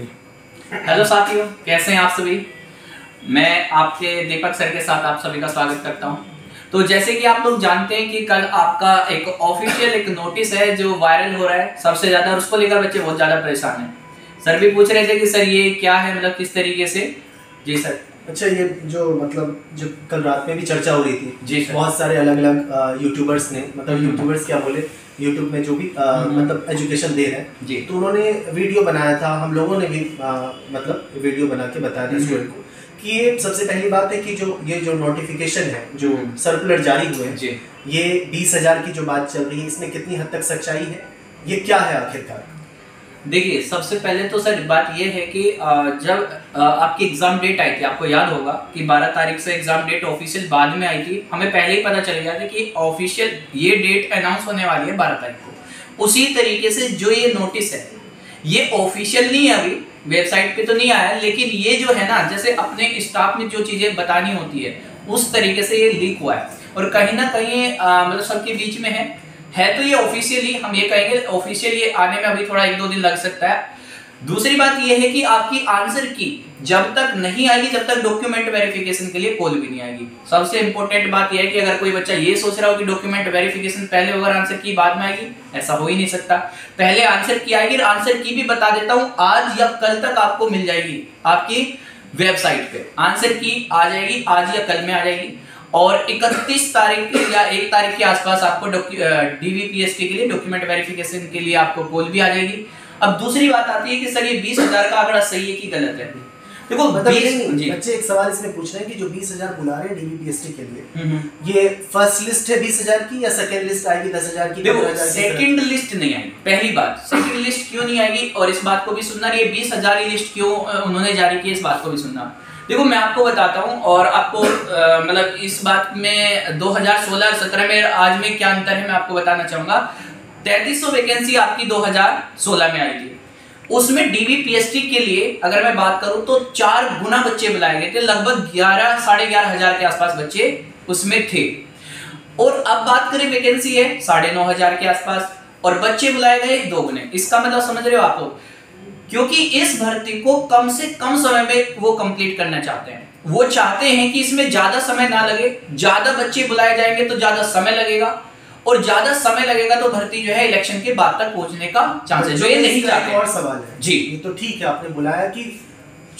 Okay hello साथियों कैसे हैं आप सभी? मैं आपके दीपक सर के साथ आप सभी का स्वागत करता हूँ। तो जैसे कि आप लोग जानते हैं कि कल आपका एक ऑफिशियल एक नोटिस है जो वायरल हो रहा है। सबसे ज़्यादा और उसको लेकर बच्चे बहुत ज़्यादा परेशान हैं। सर भी पूछ रहे थे कि सर ये क्या है मतलब किस तरीके से? जी सर। अच्छा ये जो मतलब जो कल रात में भी चर्चा हो रही थी जी सर। बहुत सारे अलग अलग यूट्यूबर्स ने मतलब हम्म। यूट्यूबर्स क्या बोले? यूट्यूब में जो भी अ, हम्म। मतलब एजुकेशन दे रहे हैं जी तो उन्होंने वीडियो बनाया था हम लोगों ने भी आ, मतलब वीडियो बना के बताया था हम्म। स्टूडेंट को कि ये सबसे पहली बात है कि जो ये जो नोटिफिकेशन है जो हम्म। सर्कुलर जारी हुए हैं जी ये बीस हज़ार की जो बात चल रही है इसमें कितनी हद तक सच्चाई है ये क्या है आखिरकार देखिए, सबसे पहले तो सर, बात ये है कि जब आपकी एग्ज़ाम डेट आई थी, आपको याद होगा कि 12 तारीख से एग्ज़ाम डेट ऑफिशियल बाद में आई थी। हमें पहले ही पता चल गया था कि ऑफिशियल ये डेट अनाउंस होने वाली है 12 तारीख को। उसी तरीके से जो ये नोटिस है, ये ऑफिशियल नहीं है अभी वेबसाइट पे तो नहीं आया, लेकिन ये जो है ना, जैसे अपने स्टाफ में जो चीज़ें बतानी होती है, उस तरीके से ये लीक हुआ है। और कहीं ना कहीं मतलब सबके बीच में है है तो ये ऑफिशियली हम ये कहेंगे ऑफिशियल आने में अभी थोड़ा एक दो दिन लग सकता है। दूसरी बात ये है कि आपकी आंसर की जब तक नहीं आएगी, जब तक डॉक्यूमेंट वेरिफिकेशन के लिए कॉल भी नहीं आएगी। सबसे इंपॉर्टेंट बात यह है कि अगर कोई बच्चा ये सोच रहा हो कि डॉक्यूमेंट वेरिफिकेशन पहले होगा आंसर की बाद में आएगी, ऐसा हो ही नहीं सकता। पहले आंसर की आएगी आंसर की भी बता देता हूँ, आज या कल तक आपको मिल जाएगी आपकी वेबसाइट पे। आंसर की आ जाएगी, आज या कल में आ जाएगी। और 31 तारीख के या एक तारीख के आसपास आपको डीवीपीएसटी के लिए डॉक्यूमेंट वेरिफिकेशन के लिए आपको कॉल भी आ जाएगी। अब दूसरी बात आती है कि सर ये बीस हज़ार का आंकड़ा सही है कि गलत है? देखो मतलब ये 20 नहीं, जी। बच्चे एक सवाल इसमें पूछ रहे हैं कि जो बीस हज़ार बुला रहे हैं डीबीपीएसटी के लिए हम्म, हम्म। ये फ़र्स्ट लिस्ट है बीस हज़ार की या सेकेंड लिस्ट आएगी दस हज़ार की देखो 15,000 सेकंड लिस्ट नहीं आएगी। पहली बात सेकंड लिस्ट क्यों नहीं आएगी? और इस बात को भी सुनना ये बीस हज़ार की लिस्ट क्यों उन्होंने जारी की इस बात को भी सुनना। देखो, मैं आपको बताता हूँ और आपको मतलब इस बात में 2016-17 में आज में क्या अंतर है, मैं आपको बताना चाहूँगा। 3300 वैकेंसी आपकी 2016 में आई थी। उसमें डीवीपीएसटी के लिए अगर मैं बात करूँ तो चार गुना बच्चे बुलाए गए थे, लगभग ग्यारह, साढ़े ग्यारह हज़ार के आसपास बच्चे उसमें थे। और अब बात करें वैकेंसी है, साढ़े नौ हज़ार के आसपास और बच्चे बुलाए गए दो गुने। इसका मतलब समझ रहे हो आप लोग? क्योंकि इस भर्ती को कम से कम समय में वो कंप्लीट करना चाहते हैं। वो चाहते हैं कि इसमें ज़्यादा समय ना लगे ज़्यादा बच्चे बुलाए जाएँगे तो ज़्यादा समय लगेगा और ज़्यादा समय लगेगा तो भर्ती जो है इलेक्शन के बाद तक पहुँचने का चांसेस है जो ये नहीं चाहते और सवाल है। जी। ये तो ठीक है आपने बुलाया कि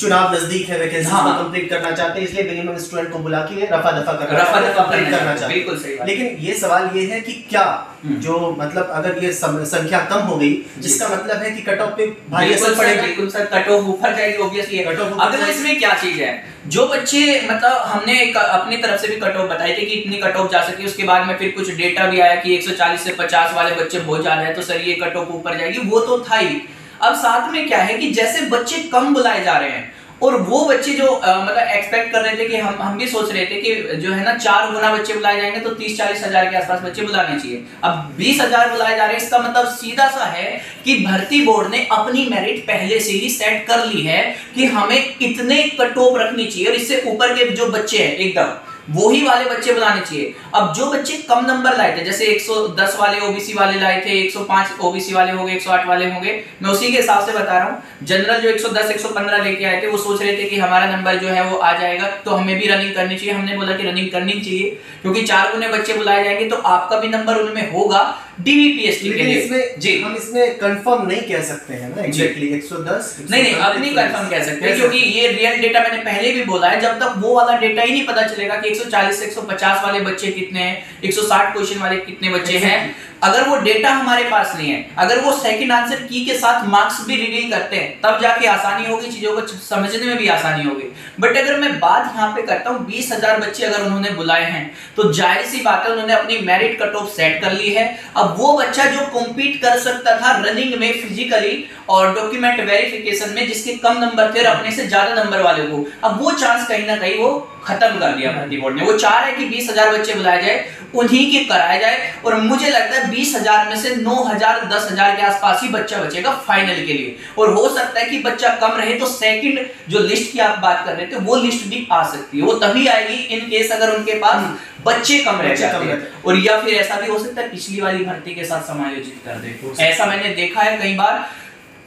चुनाव नज़दीक है वैकेंसी हाँ। कंप्लीट करना चाहते हैं इसलिए मिनिमम स्टूडेंट को बुला के रफा दफ़ा करना रफा दफ़ा कंप्लीट करना चाहते हैं, बिल्कुल सही लेकिन ये सवाल ये है कि क्या हम्म। जो मतलब अगर ये संख्या कम हो गई जिसका मतलब है कि कट ऑफ़ पे भारी असर पड़ेगा। बिल्कुल सर कट ऑफ़ ऊपर जाएगी ऑब्वियसली off ऊपर अगर इसमें क्या चीज़ है? जो बच्चे मतलब हमने एक अपनी तरफ़ से भी कट ऑफ़ बताई थी कि इतनी कट ऑफ़ जा सकती है उसके बाद में फिर कुछ डेटा भी आया कि 140 से 50 वाले बच्चे बहुत ज़्यादा है तो सर ये कट ऑफ़ ऊपर जाएगी। वो तो था ही। अब साथ में क्या है कि जैसे बच्चे कम बुलाए जा रहे हैं और वो बच्चे जो अ, मतलब एक्सपेक्ट कर रहे थे कि हम हम भी सोच रहे थे कि जो है ना चार गुना बच्चे बुलाए जाएँगे तो तीस चालीस हज़ार के आसपास बच्चे बुलाने चाहिए। अब बीस हज़ार बुलाए जा रहे हैं इसका मतलब सीधा सा है कि भर्ती बोर्ड ने अपनी मेरिट पहले से ही सेट कर ली है कि हमें इतने कटोप रखनी चाहिए और इससे ऊपर के जो बच्चे हैं एकदम वही वाले बच्चे बुलाने चाहिए। अब जो बच्चे कम नंबर लाए थे, जैसे 110 वाले ओबीसी वाले लाए थे 105 ओबीसी वाले हो गए 108 वाले होंगे, मैं उसी के हिसाब से बता रहा हूँ। जनरल जो 110 115 लेके आए थे, वो सोच रहे थे कि हमारा नंबर जो है वो आ जाएगा तो हमें भी रनिंग करनी चाहिए। हमने बोला कि रनिंग करनी चाहिए, क्योंकि चार गुने बच्चे बुलाए जाएँगे तो आपका भी नंबर उनमें होगा। डीवीपीएसटी के लिए। इसमें जी। हम इसमें कंफर्म नहीं कह सकते हैं ना एग्जैक्टली 110 नहीं नहीं अब नहीं कंफर्म कह सकते क्योंकि ये रियल डेटा मैंने पहले भी बोला है जब तक वो वाला डेटा ही नहीं पता चलेगा कि 140 से 150 वाले बच्चे कितने हैं 160 क्वेश्चन वाले कितने बच्चे हैं। अगर वो डेटा हमारे पास नहीं है, अगर वो सेकंड आंसर की के साथ मार्क्स भी रिवील करते हैं, तब जाके आसानी होगी, चीज़ों को समझने में भी आसानी होगी। बट अगर मैं बात यहाँ पे करता हूँ, बीस हज़ार बच्चे अगर उन्होंने बुलाए हैं तो ज़ाहिर सी बात है उन्होंने अपनी मेरिट कट ऑफ़ सेट कर ली है। अब वो बच्चा जो कॉम्पीट कर सकता था रनिंग में फिजिकली और डॉक्यूमेंट वेरिफिकेशन में, जिसके कम नंबर थे और अपने से ज़्यादा नंबर वाले को, अब वो चांस कहीं ना कहीं वो खत्म कर दिया भर्ती बोर्ड ने। वो चाह रहे हैं कि बीस हज़ार बच्चे बुलाए जाए उन्हीं के कराया जाए और मुझे लगता है बीस हज़ार में से नौ हज़ार दस हज़ार के आसपास ही बच्चा बचेगा फाइनल के लिए। और हो सकता है कि बच्चा कम रहे तो सेकंड जो लिस्ट की आप बात कर रहे थे वो लिस्ट भी आ सकती है। वो तभी आएगी इन केस अगर उनके पास बच्चे कम रह जाते हैं। और या फिर ऐसा भी हो सकता है पिछली वाली भर्ती के साथ समायोजित कर दे। ऐसा मैंने देखा है कई बार।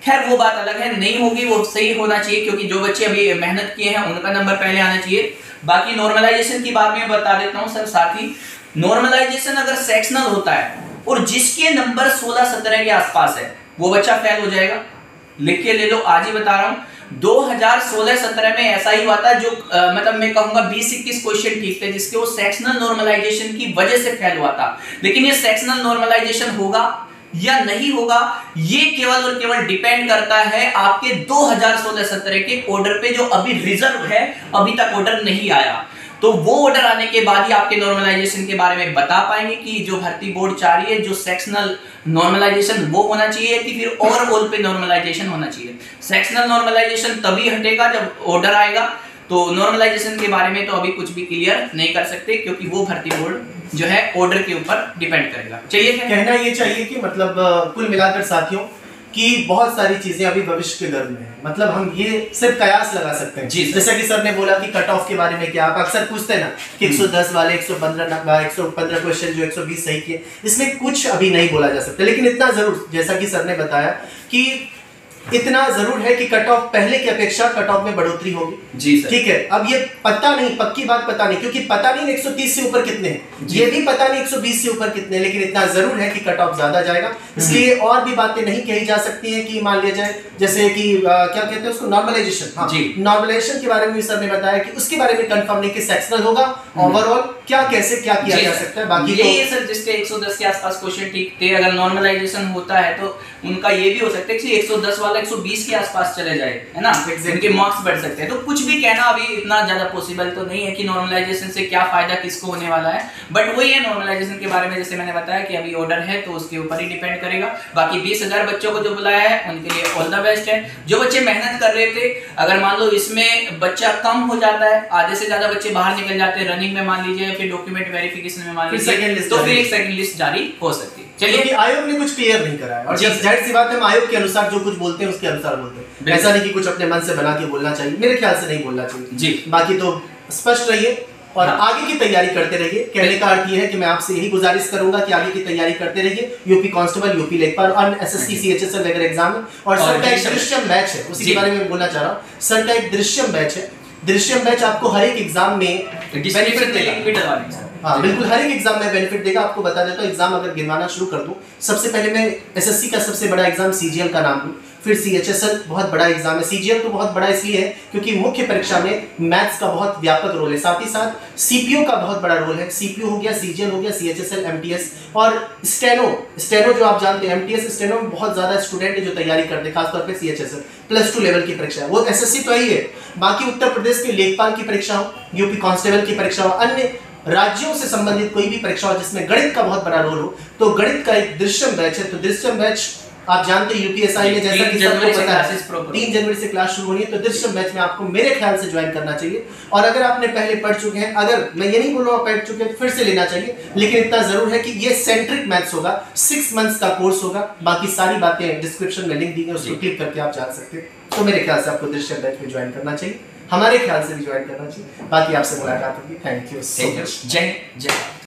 खैर वो बात अलग है। नहीं होगी वो सही होना चाहिए क्योंकि जो बच्चे अभी मेहनत किए हैं उनका नंबर पहले आना चाहिए। बाकी नॉर्मलाइजेशन की बात में बता देता हूँ सर साथ ही नॉर्मलाइजेशन अगर सेक्शनल होता है और जिसके नंबर 16 17 के आसपास है वो बच्चा फेल हो जाएगा। लिख के ले लो आज ही बता रहा हूँ 2016-17 में ऐसा ही हुआ था जो आ, मतलब मैं कहूँगा 20-21 क्वेश्चन ठीक थे जिसके वो सेक्शनल नॉर्मलाइजेशन की वजह से फेल हुआ था। लेकिन ये सेक्शनल नॉर्मलाइजेशन होगा या नहीं होगा, ये केवल और केवल डिपेंड करता है आपके 2016-17 के ऑर्डर पे जो अभी रिज़र्व है, अभी तक ऑर्डर नहीं आया। तो वो ऑर्डर आने के बाद ही आपके नॉर्मलाइजेशन के बारे में बता पाएँगे कि जो भर्ती बोर्ड चाह रही है, जो सेक्शनल नॉर्मलाइजेशन वो होना चाहिए कि फिर ओवरऑल पे नॉर्मलाइजेशन होना चाहिए। सेक्शनल नॉर्मलाइजेशन तभी हटेगा जब ऑर्डर आएगा। तो नॉर्मलाइजेशन के बारे में तो अभी कुछ भी क्लियर नहीं कर सकते क्योंकि वो भर्ती बोर्ड जो है ऑर्डर के ऊपर डिपेंड करेगा। चाहिए क्या? कहना ये चाहिए कि मतलब कुल मिलाकर साथियों कि बहुत सारी चीज़ें अभी भविष्य के गर्भ में है। मतलब हम ये सिर्फ़ कयास लगा सकते हैं। जी जैसा कि सर ने बोला कि कट ऑफ़ के बारे में क्या आप अक्सर पूछते हैं ना कि 110 हम्म। वाले 115 115 क्वेश्चन जो 120 सही किए इसमें कुछ अभी नहीं बोला जा सकता। लेकिन इतना ज़रूर जैसा कि सर ने बताया कि इतना ज़रूर है कि कट ऑफ़ पहले की अपेक्षा कट ऑफ़ में बढ़ोतरी होगी। जी सर। ठीक है अब ये पता नहीं पक्की बात पता नहीं क्योंकि पता नहीं 130 से ऊपर कितने हैं। ये भी पता नहीं 120 से ऊपर कितने हैं लेकिन इतना ज़रूर है कि कट ऑफ़ ज़्यादा जाएगा। हम्म। इसलिए और भी बातें नहीं कही जा सकती हैं कि मान लिया जाए जैसे कि आ, क्या कहते हैं उसको नॉर्मलाइजेशन हाँ नॉर्मलाइजेशन के बारे में सर ने बताया कि उसके बारे में कंफर्म नहीं कि सेक्शनल होगा ओवरऑल हम्म। क्या कैसे क्या किया जा सकता है बाकी ये तो, सर जिसके 110 के आसपास क्वेश्चन ठीक थे अगर नॉर्मलाइजेशन होता है तो उनका ये भी हो सकता है कि 110 वाला 120 के आसपास चले जाए है ना? इनके मार्क्स बढ़ सकते हैं। तो कुछ भी कहना अभी इतना ज़्यादा पॉसिबल तो नहीं है कि नॉर्मलाइजेशन से क्या फ़ायदा किसको होने वाला है। बट वही है नॉर्मलाइजेशन के बारे में जैसे मैंने बताया कि अभी ऑर्डर है तो उसके ऊपर ही डिपेंड करेगा। बाकी बीस बच्चों को जो बुलाया है उनके लिए ऑल द बेस्ट है। जो बच्चे मेहनत कर रहे थे अगर मान लो इसमें बच्चा कम हो जाता है आधे से ज़्यादा बच्चे बाहर निकल जाते हैं रनिंग में मान लीजिए फिर डॉक्यूमेंट वेरिफिकेशन में मान लीजिए तो फिर एक सेकंड लिस्ट जारी हो सकती है। चलिए। आयोग ने कुछ क्लियर नहीं करा है। और ज़ाहिर सी बात है हम आयोग के अनुसार जो कुछ बोलते हैं उसके अनुसार बोलते हैं। ऐसा नहीं कि कुछ अपने मन से बना के बोलना चाहिए। मेरे ख्याल से नहीं बोलना चाहिए। जी। बाकी तो स्पष्ट रहिए और हाँ। आगे की तैयारी करते रहिए। कहने का अर्थ ये है कि मैं आपसे यही गुजारिश करूँगा कि आगे की तैयारी करते रहिए। यूपी कांस्टेबल यूपी लेखपाल और एसएससी सीएचएसएल वगैरह एग्ज़ाम है। और सर का एक दृश्यम बैच है। उसी के बारे में बोलना चाह रहा हूँ। सर का एक दृश्यम बैच है। दृश्यम बैच आपको हर एक एग्ज़ाम में हाँ बिल्कुल हर एक एग्ज़ाम में बेनिफिट देगा आपको बता देता हूँ एग्ज़ाम अगर गिनवाना शुरू कर दूँ सबसे पहले मैं एसएससी का सबसे बड़ा एग्ज़ाम सीजीएल का नाम लूँ फिर सी एच एस एल बहुत बड़ा एग्ज़ाम है। सीजीएल तो बहुत बड़ा इसलिए है क्योंकि मुख्य परीक्षा में मैथ्स का बहुत व्यापक रोल है। साथ ही साथ सीपीओ का बहुत बड़ा रोल है। सीपीओ हो गया सीजीएल हो गया C H S L MTS और स्टेनो स्टेनो जो आप जानते हैं एमटीएस स्टेनो में बहुत ज़्यादा स्टूडेंट है जो तैयारी करते हैं, खासतौर पर C H S L plus two level की परीक्षा है। वो एस एस सी तो ही है बाकी उत्तर प्रदेश के लेखपाल की परीक्षा हो यूपी कांस्टेबल की परीक्षा हो, अन्य राज्यों से संबंधित कोई भी परीक्षा हो जिसमें गणित का बहुत बड़ा रोल हो तो गणित का एक दृश्यम बैच है। तो दृश्यम बैच आप जानते हैं यूपीएसआई में जैसा कि सबको पता है तीन जनवरी से क्लास शुरू होनी है तो दृश्यम बैच में आपको मेरे ख्याल से ज्वाइन करना चाहिए। और अगर आपने पहले पढ़ चुके हैं अगर मैं ये नहीं बोल रहा हूँ पढ़ चुके हैं तो फिर से लेना चाहिए लेकिन इतना ज़रूर है कि ये सेंट्रिक मैथ्स होगा सिक्स मंथ्स का कोर्स होगा बाकी सारी बातें डिस्क्रिप्शन में लिंक दी है उसको क्लिक करके आप जान सकते हैं। तो मेरे ख्याल से आपको दृश्यम बैच में ज्वाइन करना चाहिए हमारे ख्याल से भी ज्वाइन करना चाहिए। बाकी आपसे मुलाकात होगी। थैंक यू सो मच जय जय